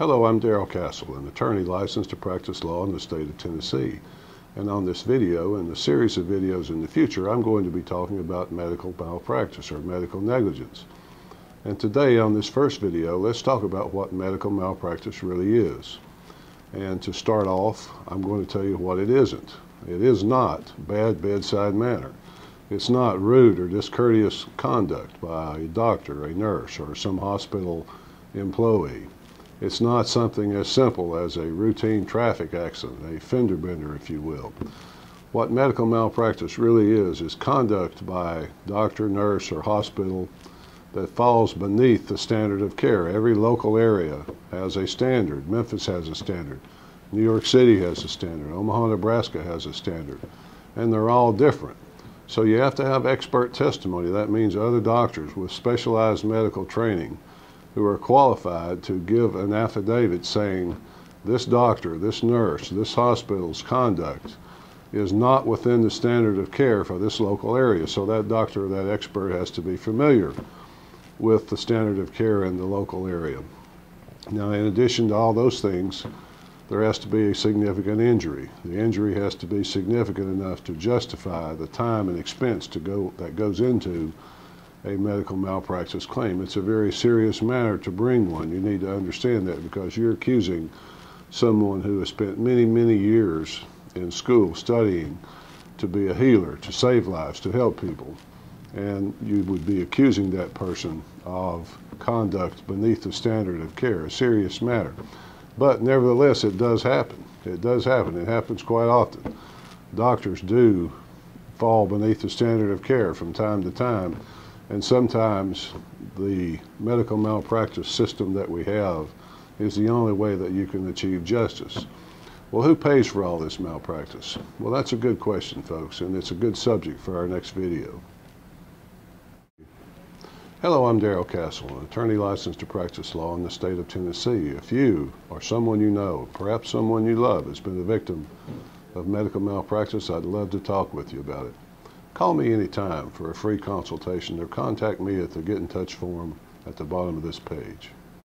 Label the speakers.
Speaker 1: Hello, I'm Darrell Castle, an attorney licensed to practice law in the state of Tennessee. And on this video and a series of videos in the future, I'm going to be talking about medical malpractice or medical negligence. And today on this first video, let's talk about what medical malpractice really is. And to start off, I'm going to tell you what it isn't. It is not bad bedside manner. It's not rude or discourteous conduct by a doctor, a nurse, or some hospital employee. It's not something as simple as a routine traffic accident, a fender bender, if you will. What medical malpractice really is, is conduct by doctor, nurse, or hospital that falls beneath the standard of care. Every local area has a standard. Memphis has a standard. New York City has a standard. Omaha, Nebraska has a standard. And they're all different. So you have to have expert testimony. That means other doctors with specialized medical training who are qualified to give an affidavit saying this doctor, this nurse, this hospital's conduct is not within the standard of care for this local area. So that doctor or that expert has to be familiar with the standard of care in the local area. Now, in addition to all those things, there has to be a significant injury. The injury has to be significant enough to justify the time and expense to go that goes into a medical malpractice claim. It's a very serious matter to bring one. You need to understand that because you're accusing someone who has spent many, many years in school studying to be a healer, to save lives, to help people. And you would be accusing that person of conduct beneath the standard of care, a serious matter. But nevertheless, it does happen. It does happen. It happens quite often. Doctors do fall beneath the standard of care from time to time. And sometimes the medical malpractice system that we have is the only way that you can achieve justice. Well, who pays for all this malpractice? Well, that's a good question, folks, and it's a good subject for our next video. Hello, I'm Darrell Castle, an attorney licensed to practice law in the state of Tennessee. If you or someone you know, perhaps someone you love, has been a victim of medical malpractice, I'd love to talk with you about it. Call me anytime for a free consultation or contact me at the Get in Touch form at the bottom of this page.